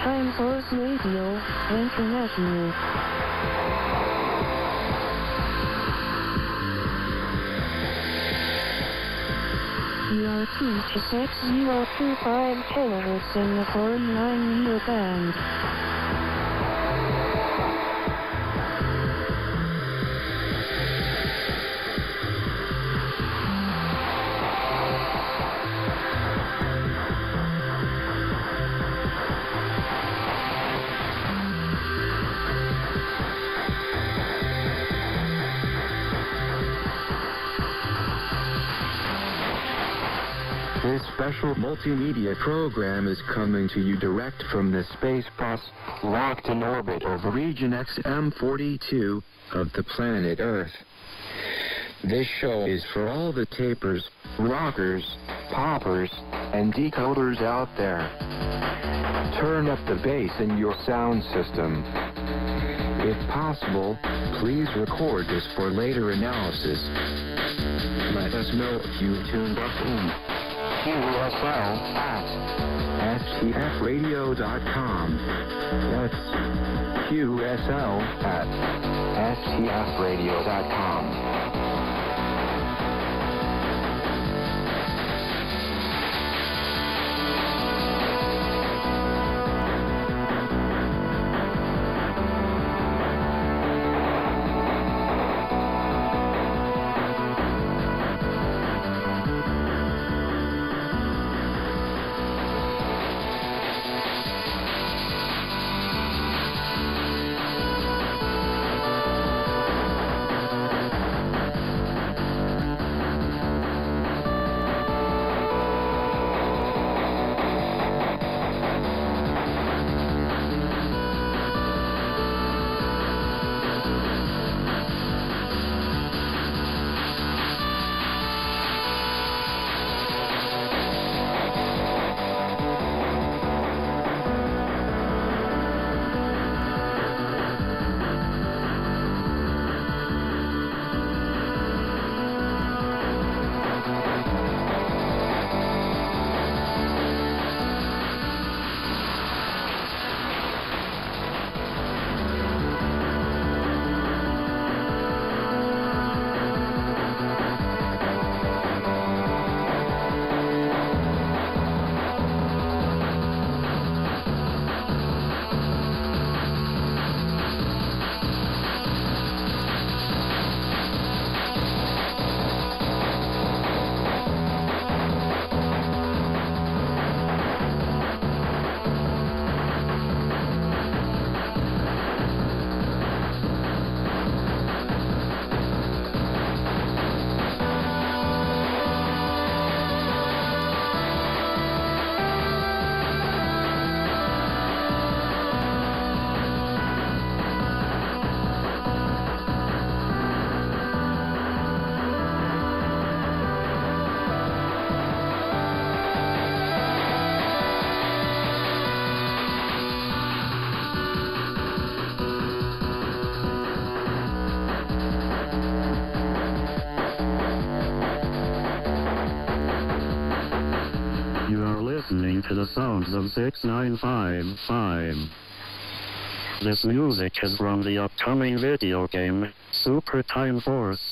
Time Force Radio, International. Tuned to 6025 kilohertz in the 49 meter band. Special multimedia program is coming to you direct from the space bus locked in orbit over region XM42 of the planet Earth. This show is for all the tapers, rockers, poppers, and decoders out there. Turn up the bass in your sound system. If possible, please record this for later analysis. Let us know if you tuned in. QSL at stfradio.com. That's QSL at stfradio.com. sounds of 6955. This music is from the upcoming video game, Super Time Force.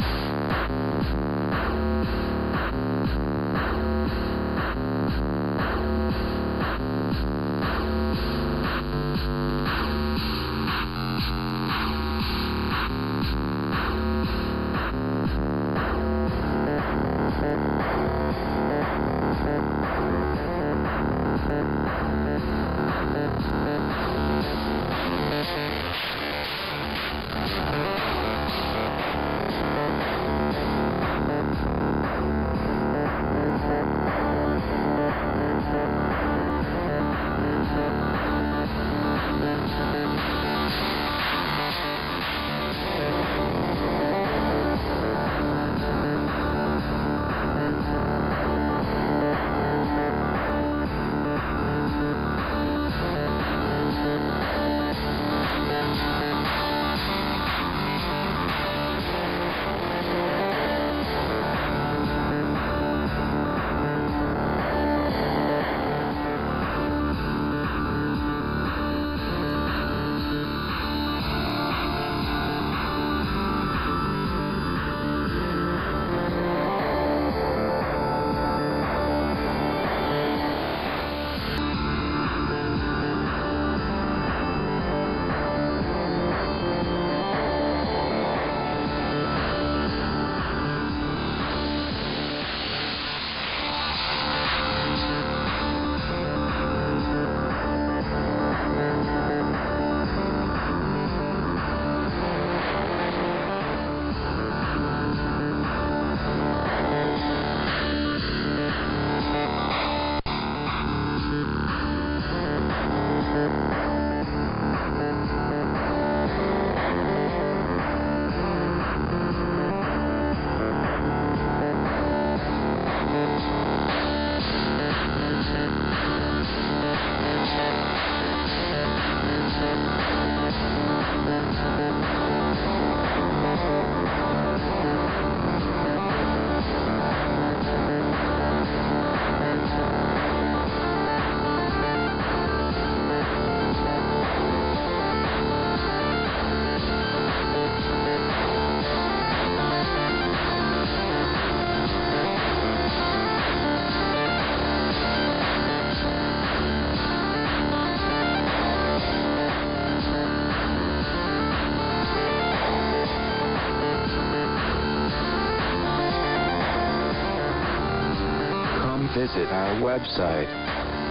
Our website,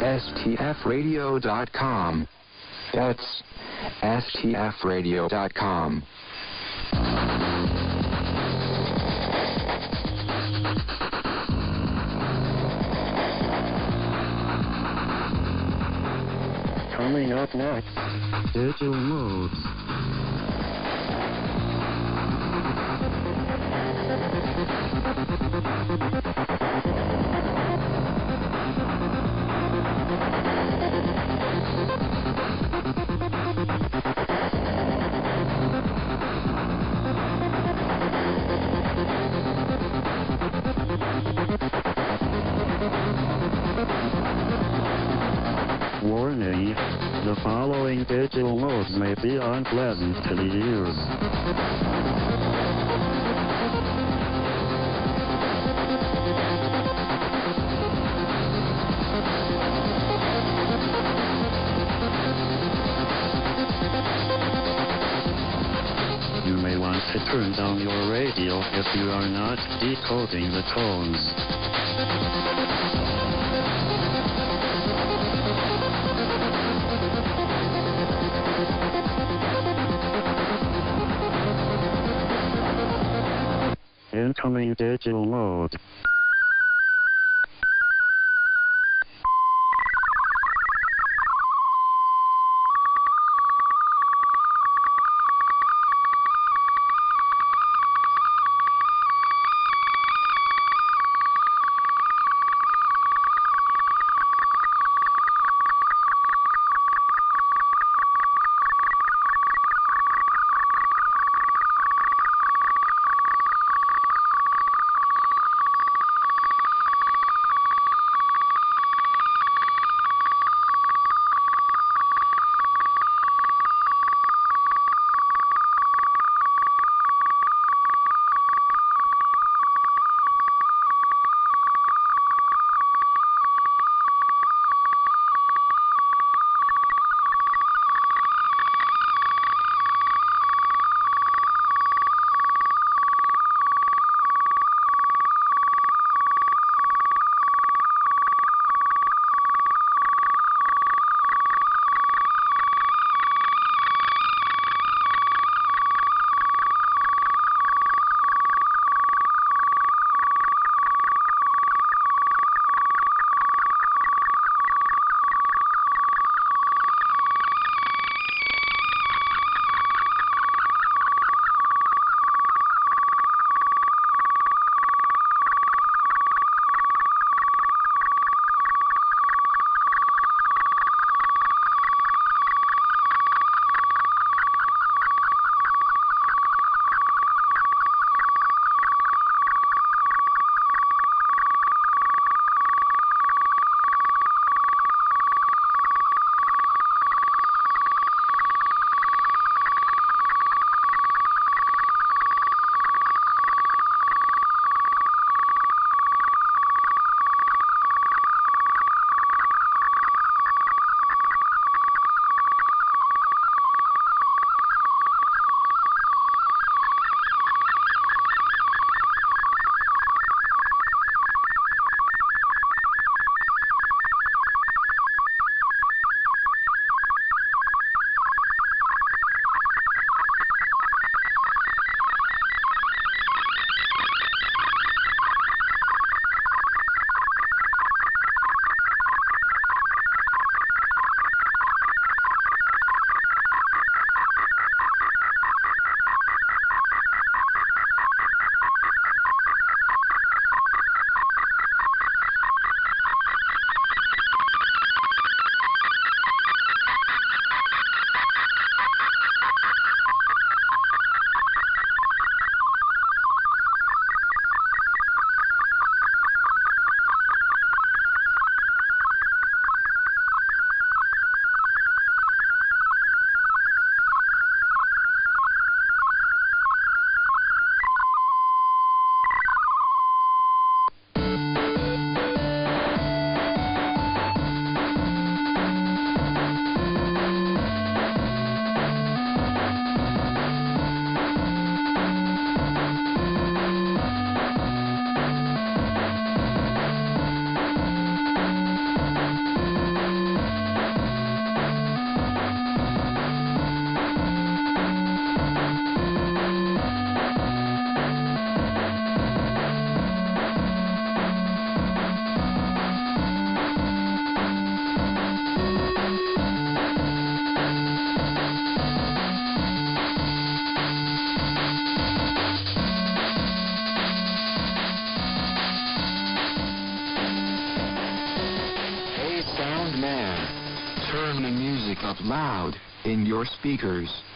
stfradio.com. That's stfradio.com. Coming up next, digital modes. Warning, the following digital modes may be unpleasant to the ears. You may want to turn down your radio if you are not decoding the tones. Incoming digital mode. Your speakers.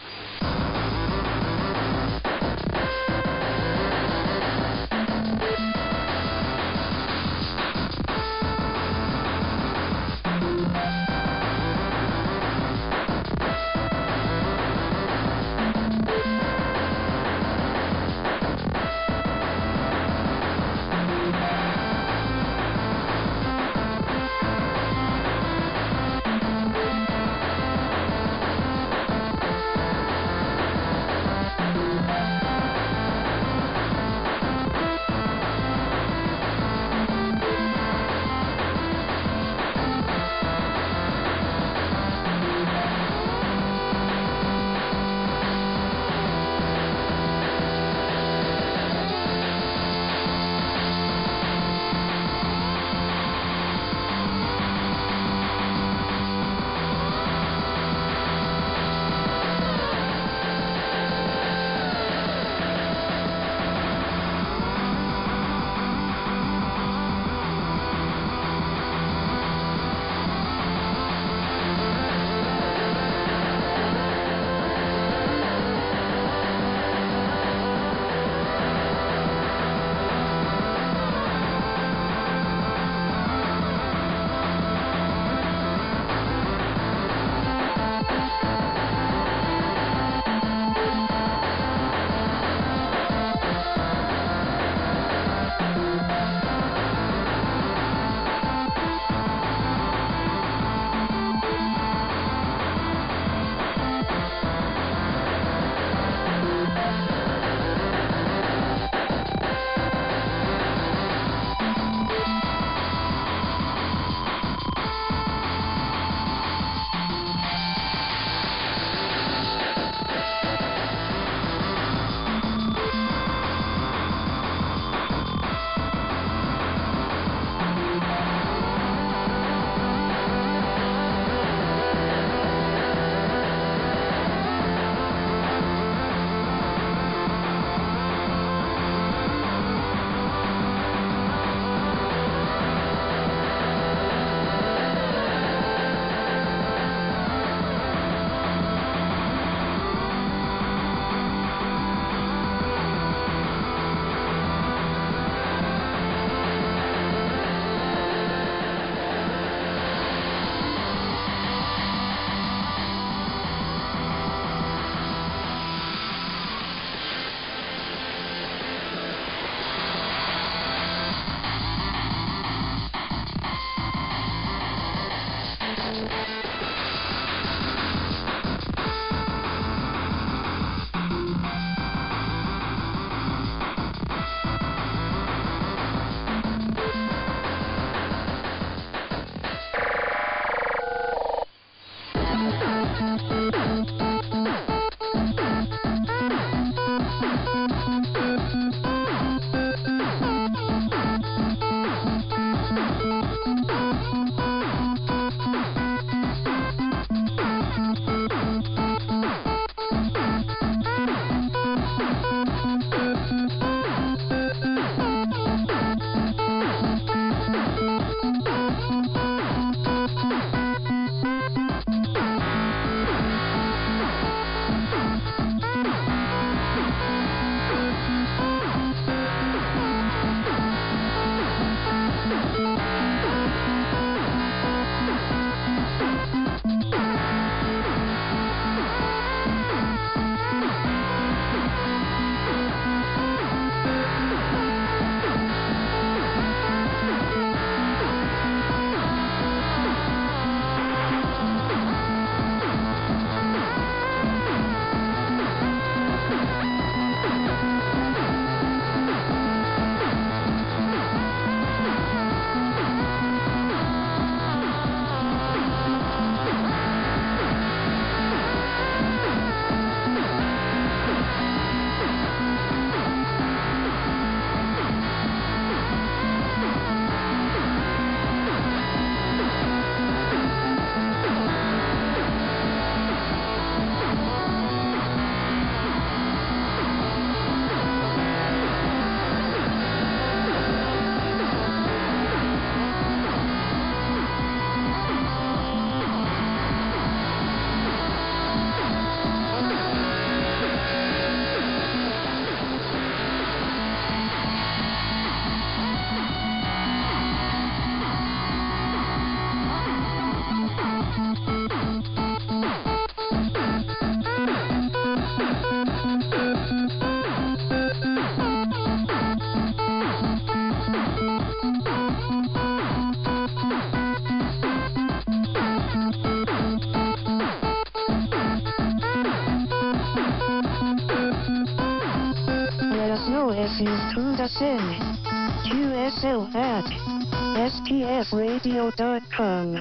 stfradio.com.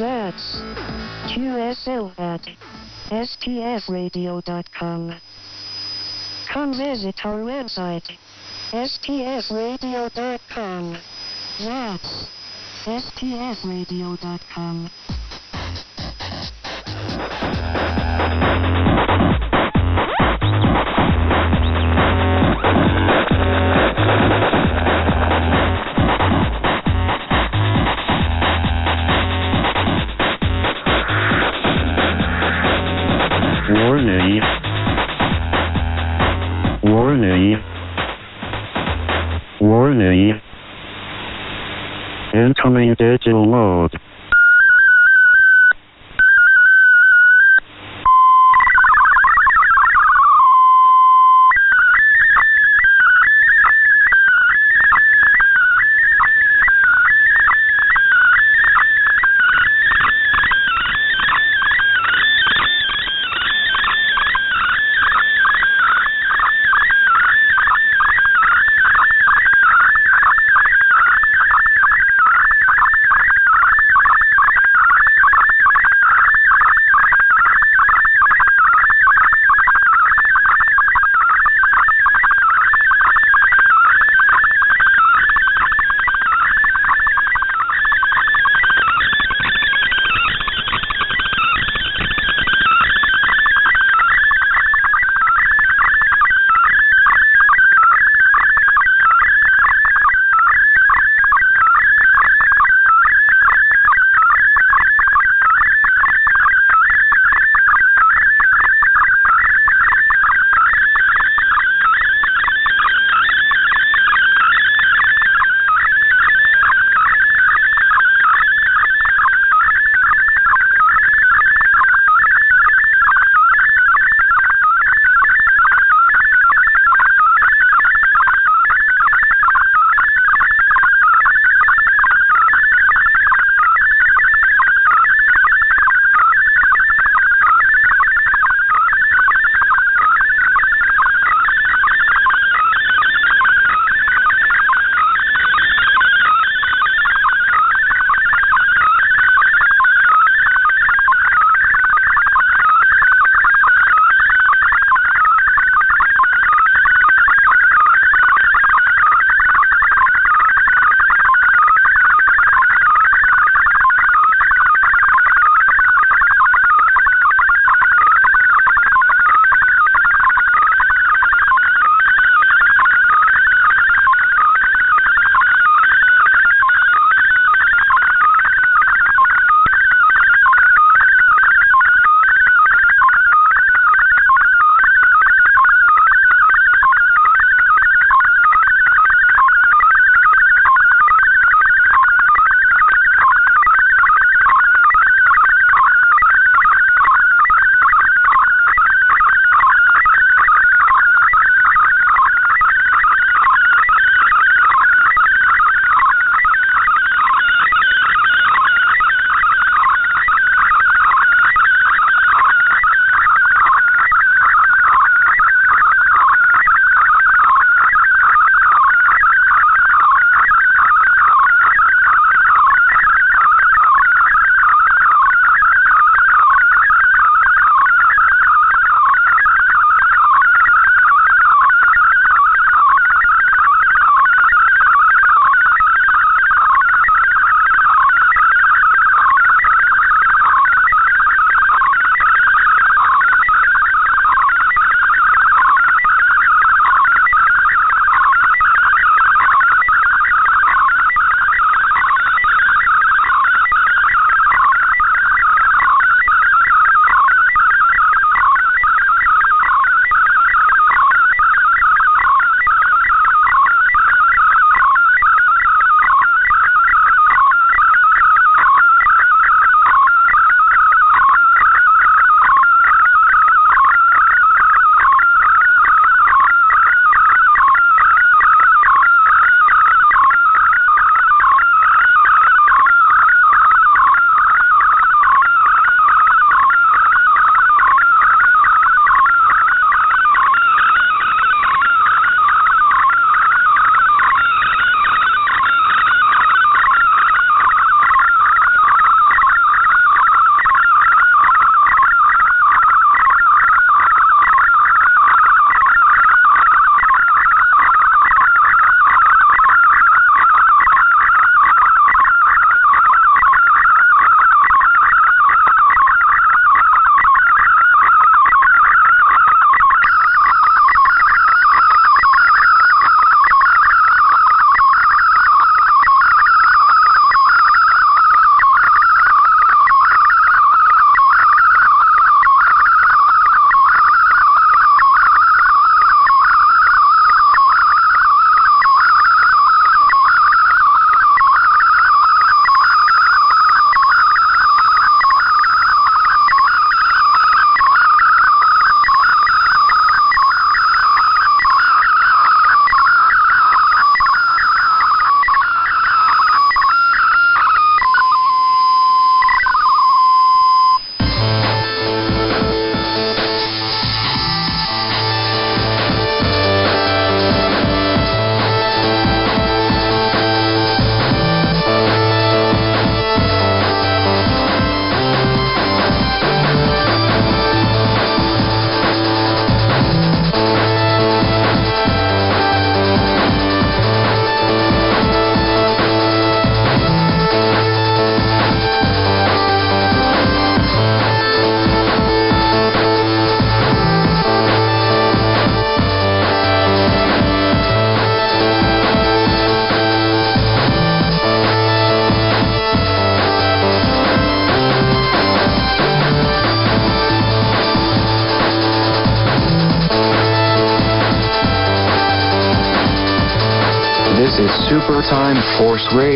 That's QSL at stfradio.com. Come visit our website, stfradio.com. That's stfradio.com. digital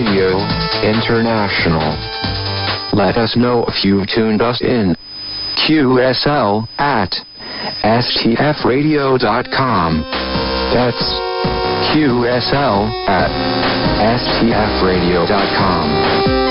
Radio International. Let us know if you've tuned us in. QSL at stfradio.com. That's QSL at stfradio.com.